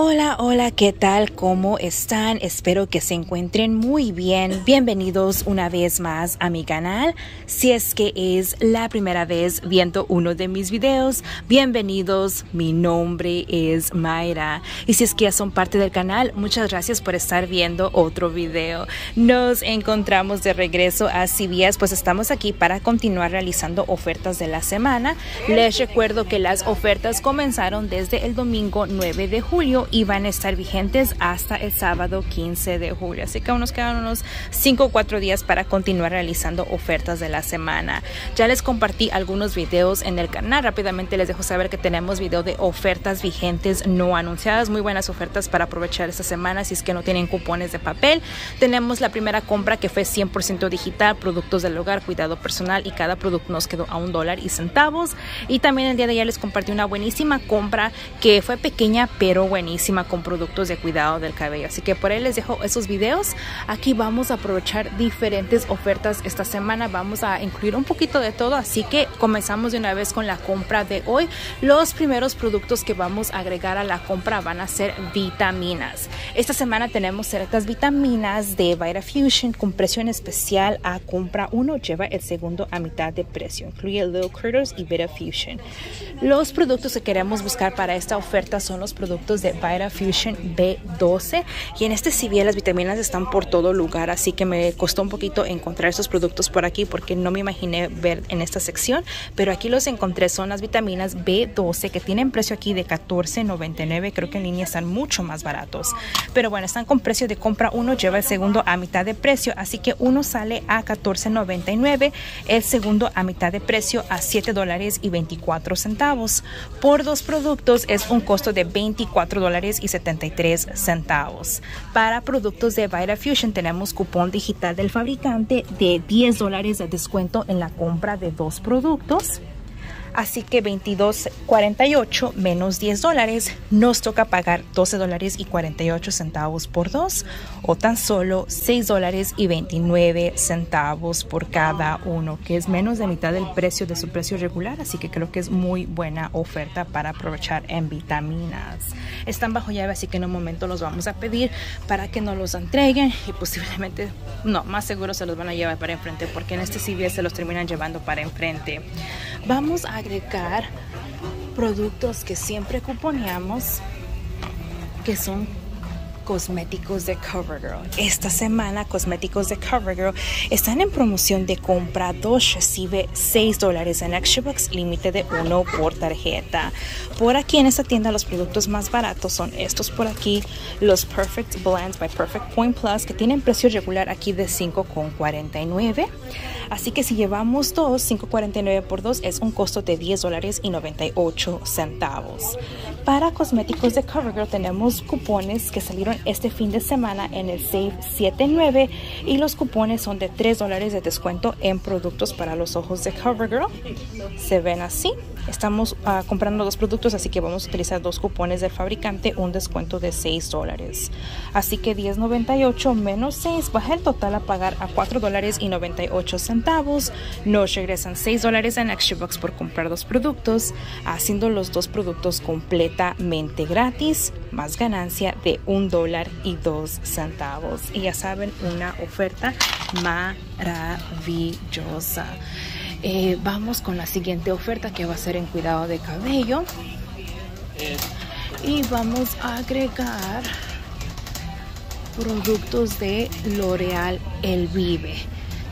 Hola, hola, ¿qué tal? ¿Cómo están? Espero que se encuentren muy bien. Bienvenidos una vez más a mi canal. Si es que es la primera vez viendo uno de mis videos, bienvenidos. Mi nombre es Mayra. Y si es que ya son parte del canal, muchas gracias por estar viendo otro video. Nos encontramos de regreso a CBS, pues estamos aquí para continuar realizando ofertas de la semana. Les recuerdo que las ofertas comenzaron desde el domingo 9 de julio y van a estar vigentes hasta el sábado 15 de julio. Así que aún nos quedan unos 5 o 4 días para continuar realizando ofertas de la semana. Ya les compartí algunos videos en el canal. Rápidamente les dejo saber que tenemos video de ofertas vigentes no anunciadas. Muy buenas ofertas para aprovechar esta semana si es que no tienen cupones de papel. Tenemos la primera compra que fue 100% digital, productos del hogar, cuidado personal y cada producto nos quedó a un dólar y centavos. Y también el día de ayer les compartí una buenísima compra que fue pequeña pero buenísima con productos de cuidado del cabello. Así que por ahí les dejo esos videos. Aquí vamos a aprovechar diferentes ofertas esta semana. Vamos a incluir un poquito de todo. Así que comenzamos de una vez con la compra de hoy. Los primeros productos que vamos a agregar a la compra van a ser vitaminas. Esta semana tenemos ciertas vitaminas de VitaFusion con precio en especial a compra uno lleva el segundo a mitad de precio. Incluye Little Critters y VitaFusion. Los productos que queremos buscar para esta oferta son los productos de Fusion B12 y en este si bien las vitaminas están por todo lugar así que me costó un poquito encontrar esos productos por aquí porque no me imaginé ver en esta sección pero aquí los encontré son las vitaminas B12 que tienen precio aquí de $14.99 creo que en línea están mucho más baratos pero bueno están con precio de compra uno lleva el segundo a mitad de precio así que uno sale a $14.99 el segundo a mitad de precio a $7 dólares y 24 centavos por dos productos es un costo de 24 dólares y 73 centavos. Para productos de VitaFusion tenemos cupón digital del fabricante de 10 dólares de descuento en la compra de dos productos. Así que 22.48 menos 10 dólares nos toca pagar 12 dólares y 48 centavos por dos o tan solo 6 dólares y 29 centavos por cada uno, que es menos de mitad del precio de su precio regular. Así que creo que es muy buena oferta para aprovechar en vitaminas. Están bajo llave, así que en un momento los vamos a pedir para que nos los entreguen y posiblemente, no, más seguro se los van a llevar para enfrente porque en este CVS se los terminan llevando para enfrente. Vamos a agregar productos que siempre cuponeamos, que son cosméticos de CoverGirl. Esta semana, cosméticos de CoverGirl están en promoción de compra 2, recibe 6 dólares en Extrabucks, límite de 1 por tarjeta. Por aquí en esta tienda los productos más baratos son estos por aquí, los Perfect Blends by Perfect Point Plus, que tienen precio regular aquí de 5,49. Así que si llevamos dos, 5.49 por 2 es un costo de 10 dólares y 98 centavos. Para cosméticos de CoverGirl tenemos cupones que salieron este fin de semana en el Save 79 y los cupones son de 3 dólares de descuento en productos para los ojos de CoverGirl. Se ven así. Estamos uh, comprando dos productos, así que vamos a utilizar dos cupones del fabricante, un descuento de 6 dólares. Así que 10.98 menos 6 baja el total a pagar a 4 dólares y 98 centavos. Nos regresan 6 dólares en Extra por comprar dos productos, haciendo los dos productos completamente gratis, más ganancia de 1 dólar y 2 centavos. Y ya saben, una oferta maravillosa. Eh, vamos con la siguiente oferta que va a ser en cuidado de cabello. Y vamos a agregar productos de L'Oreal El Vive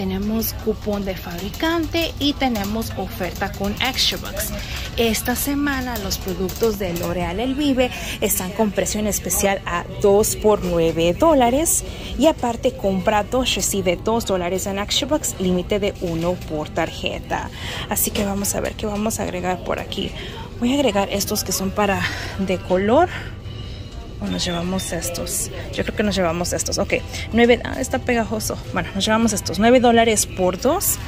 tenemos cupón de fabricante y tenemos oferta con Extra Bucks. Esta semana los productos de L'Oreal El Vive están con precio en especial a 2 por 9 dólares y aparte compra 2 recibe 2 dólares en Extra límite de 1 por tarjeta. Así que vamos a ver qué vamos a agregar por aquí. Voy a agregar estos que son para de color o nos llevamos estos. Yo creo que nos llevamos estos. Ok, 9, ah, está pegajoso. Bueno, nos llevamos estos. 9 dólares por dos.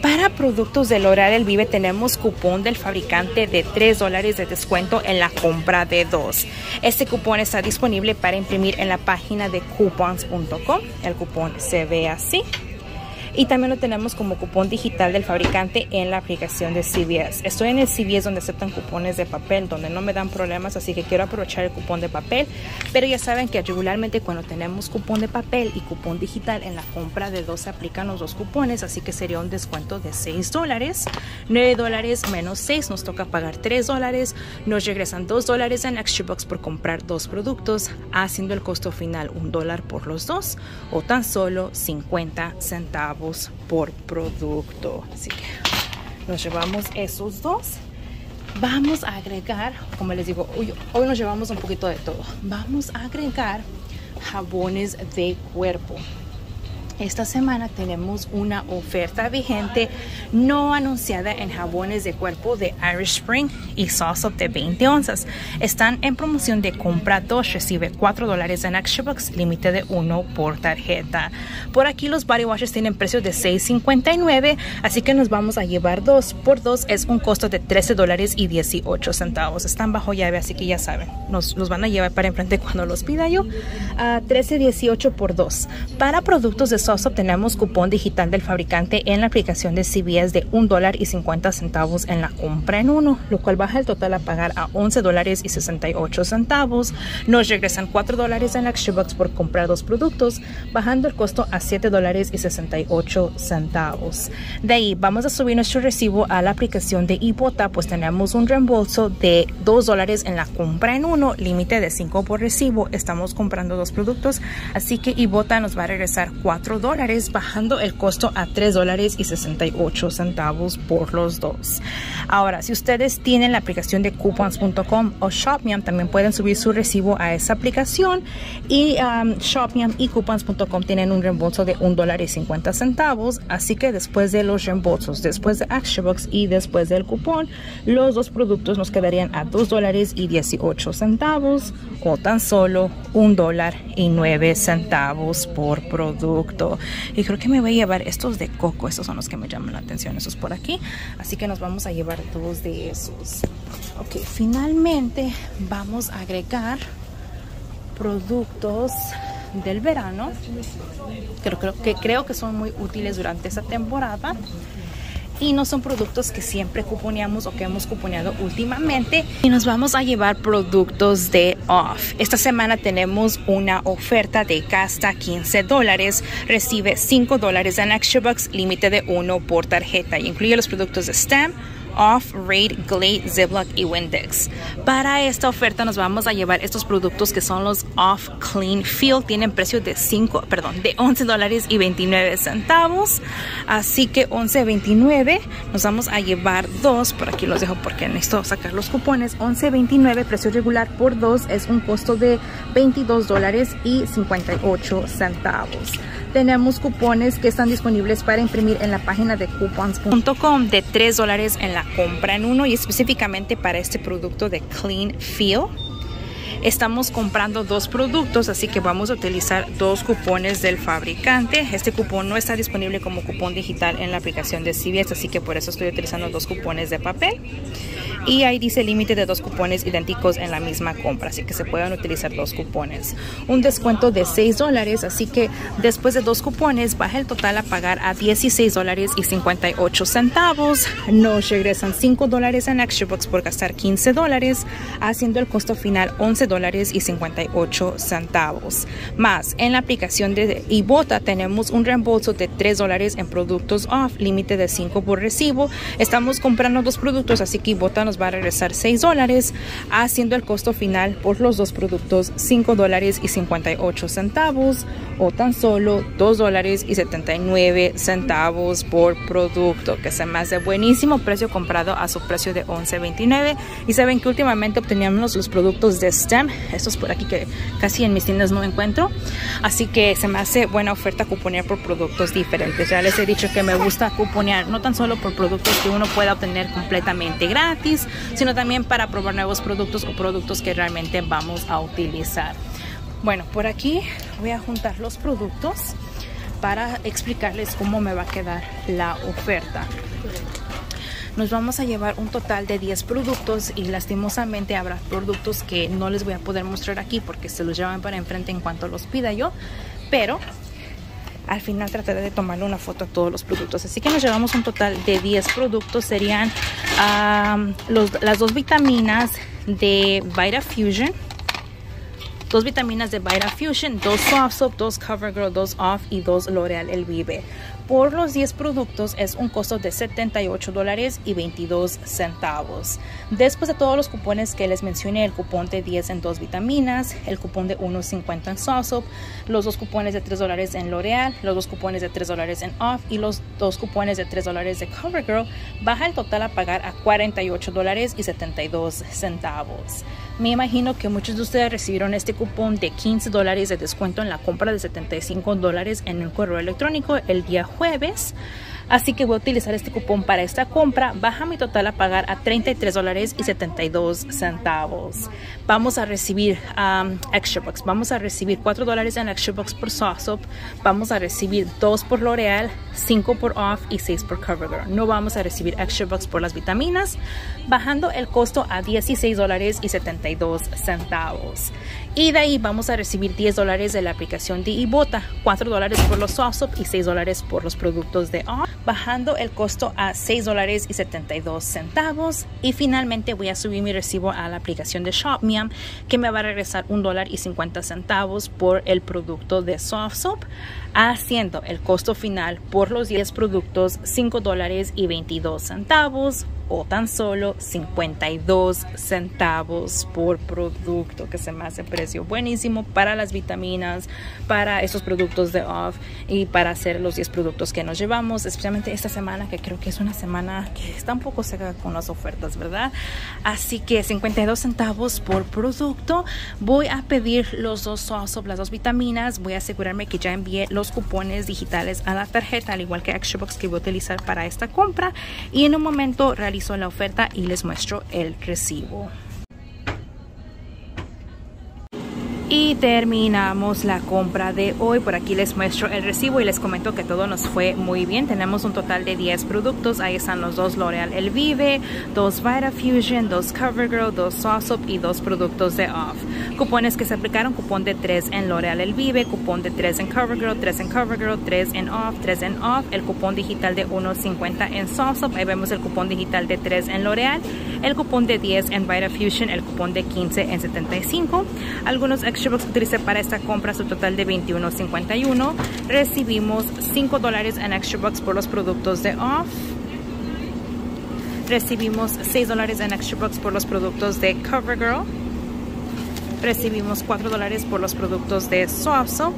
Para productos de L'Oreal El Vive tenemos cupón del fabricante de 3 dólares de descuento en la compra de dos. Este cupón está disponible para imprimir en la página de coupons.com. El cupón se ve así. Y también lo tenemos como cupón digital del fabricante en la aplicación de CVS. Estoy en el CVS donde aceptan cupones de papel, donde no me dan problemas, así que quiero aprovechar el cupón de papel, pero ya saben que regularmente cuando tenemos cupón de papel y cupón digital en la compra de dos se aplican los dos cupones, así que sería un descuento de 6 dólares, 9 dólares menos 6 nos toca pagar 3 dólares, nos regresan 2 dólares en Extra Box por comprar dos productos, haciendo el costo final un dólar por los dos o tan solo 50 centavos por producto. Así que nos llevamos esos dos. Vamos a agregar, como les digo, hoy, hoy nos llevamos un poquito de todo. Vamos a agregar jabones de cuerpo. Esta semana tenemos una oferta vigente no anunciada en jabones de cuerpo de Irish Spring y Sauce de 20 onzas. Están en promoción de compra 2, recibe 4 dólares en Box, límite de 1 por tarjeta. Por aquí los body washes tienen precio de 6.59, así que nos vamos a llevar 2 por 2 es un costo de 13 dólares y 18 centavos. Están bajo llave, así que ya saben, nos los van a llevar para enfrente cuando los pida yo. a 13.18 por 2. Para productos de obtenemos cupón digital del fabricante en la aplicación de CBS de un dólar y 50 centavos en la compra en uno, lo cual baja el total a pagar a 11 dólares y 68 centavos. Nos regresan 4 dólares en la Box por comprar dos productos, bajando el costo a 7 dólares y 68 centavos. De ahí vamos a subir nuestro recibo a la aplicación de Ibota, pues tenemos un reembolso de 2 dólares en la compra en uno, límite de 5 por recibo. Estamos comprando dos productos, así que Ibota nos va a regresar 4 dólares, bajando el costo a 3 dólares y 68 centavos por los dos. Ahora, si ustedes tienen la aplicación de coupons.com o ShopMiam, también pueden subir su recibo a esa aplicación y um, ShopMiam y coupons.com tienen un reembolso de 1 dólar y 50 centavos, así que después de los reembolsos, después de ActionBox y después del cupón, los dos productos nos quedarían a 2 dólares y 18 centavos o tan solo 1 dólar y 9 centavos por producto. Y creo que me voy a llevar estos de coco. Estos son los que me llaman la atención. Esos por aquí. Así que nos vamos a llevar dos de esos. Ok, finalmente vamos a agregar productos del verano. Creo, creo, que, creo que son muy útiles durante esta temporada y no son productos que siempre cuponeamos o que hemos cuponeado últimamente. Y nos vamos a llevar productos de off. Esta semana tenemos una oferta de hasta 15 dólares. Recibe 5 dólares en Extra Bucks, límite de 1 por tarjeta. Y incluye los productos de Stamp Off, Raid, Glade, Ziploc y Windex. Para esta oferta nos vamos a llevar estos productos que son los Off Clean Feel. Tienen precio de 5, perdón, de 11 dólares y 29 centavos. Así que 11.29 nos vamos a llevar dos. Por aquí los dejo porque necesito sacar los cupones. 11.29 precio regular por dos es un costo de 22 dólares y 58 centavos tenemos cupones que están disponibles para imprimir en la página de coupons.com de 3 dólares en la compra en uno y específicamente para este producto de Clean Feel. Estamos comprando dos productos, así que vamos a utilizar dos cupones del fabricante. Este cupón no está disponible como cupón digital en la aplicación de CVS, así que por eso estoy utilizando dos cupones de papel y ahí dice límite de dos cupones idénticos en la misma compra, así que se pueden utilizar dos cupones. Un descuento de 6 dólares, así que después de dos cupones baja el total a pagar a 16 dólares y 58 centavos. Nos regresan 5 dólares en Extra Box por gastar 15 dólares, haciendo el costo final 11 dólares y 58 centavos. Más, en la aplicación de Ibota tenemos un reembolso de 3 dólares en productos off, límite de 5 por recibo. Estamos comprando dos productos, así que Ibota nos va a regresar 6 dólares, haciendo el costo final por los dos productos 5 dólares y 58 centavos o tan solo 2 dólares y 79 centavos por producto, que se me hace buenísimo precio comprado a su precio de 11.29 y saben que últimamente obteníamos los productos de STEM, estos por aquí que casi en mis tiendas no encuentro, así que se me hace buena oferta cuponear por productos diferentes. Ya les he dicho que me gusta cuponear no tan solo por productos que uno pueda obtener completamente gratis, sino también para probar nuevos productos o productos que realmente vamos a utilizar. Bueno, por aquí voy a juntar los productos para explicarles cómo me va a quedar la oferta. Nos vamos a llevar un total de 10 productos y lastimosamente habrá productos que no les voy a poder mostrar aquí porque se los llevan para enfrente en cuanto los pida yo, pero al final trataré de tomarle una foto a todos los productos. Así que nos llevamos un total de 10 productos. Serían las dos vitaminas de Vita Fusion dos vitaminas de Vita Fusion, dos Soft Soap, dos CoverGirl, dos Off y dos L'Oreal El Vive. Por los 10 productos es un costo de 78 dólares y 22 centavos. Después de todos los cupones que les mencioné, el cupón de 10 en dos vitaminas, el cupón de 1.50 en Soft Soap, los dos cupones de 3 dólares en L'Oreal, los dos cupones de 3 dólares en Off y los dos cupones de 3 dólares de CoverGirl, baja el total a pagar a 48 dólares y 72 centavos. Me imagino que muchos de ustedes recibieron este cupón de 15 dólares de descuento en la compra de 75 dólares en el correo electrónico el día jueves. Así que voy a utilizar este cupón para esta compra. Baja mi total a pagar a 33 dólares y 72 centavos. Vamos a recibir um, Extra Bucks. Vamos a recibir 4 dólares en Extra Bucks por Soft Vamos a recibir 2 por L'Oreal, 5 por Off y 6 por CoverGirl. No vamos a recibir Extra Bucks por las vitaminas, bajando el costo a 16 dólares y 72 centavos. Y de ahí vamos a recibir 10 dólares de la aplicación de Ibota, 4 dólares por los Soft y 6 dólares por los productos de Off bajando el costo a 6 dólares y 72 centavos. Y finalmente voy a subir mi recibo a la aplicación de ShopMiam que me va a regresar un dólar y 50 centavos por el producto de Soft Soap, haciendo el costo final por los 10 productos 5 dólares y 22 centavos o tan solo 52 centavos por producto, que se me hace precio buenísimo para las vitaminas, para esos productos de off y para hacer los 10 productos que nos llevamos, especialmente esta semana que creo que es una semana que está un poco seca con las ofertas, ¿verdad? Así que 52 centavos por producto. Voy a pedir los dos soft las dos vitaminas. Voy a asegurarme que ya envié los cupones digitales a la tarjeta, al igual que Extra Box que voy a utilizar para esta compra. Y en un momento realizo la oferta y les muestro el recibo. Y terminamos la compra de hoy. Por aquí les muestro el recibo y les comento que todo nos fue muy bien. Tenemos un total de 10 productos. Ahí están los dos L'Oreal El Vive, dos Vita Fusion, dos CoverGirl, dos Soft y dos productos de Off. Cupones que se aplicaron, cupón de 3 en L'Oreal El Vive, cupón de 3 en CoverGirl, 3 en CoverGirl, 3 en Off, 3 en Off, el cupón digital de 1.50 en Soft Ahí vemos el cupón digital de 3 en L'Oreal, el cupón de 10 en Vita Fusion, el cupón de 15 en 75. Algunos extra Box utilicé para esta compra su total de $21.51. Recibimos 5 dólares en Extra Bucks por los productos de Off. Recibimos 6 dólares en Extra Bucks por los productos de CoverGirl. Recibimos 4 dólares por los productos de Soft Soap.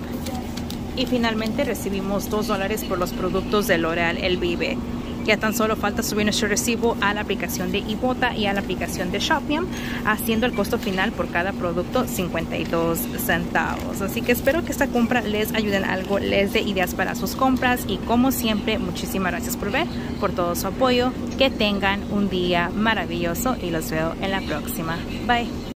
Y finalmente recibimos 2 dólares por los productos de L'Oreal El Vive. Ya tan solo falta subir nuestro recibo a la aplicación de Ibota y a la aplicación de Shopium, haciendo el costo final por cada producto 52 centavos. Así que espero que esta compra les ayude en algo, les dé ideas para sus compras y como siempre, muchísimas gracias por ver, por todo su apoyo. Que tengan un día maravilloso y los veo en la próxima. Bye.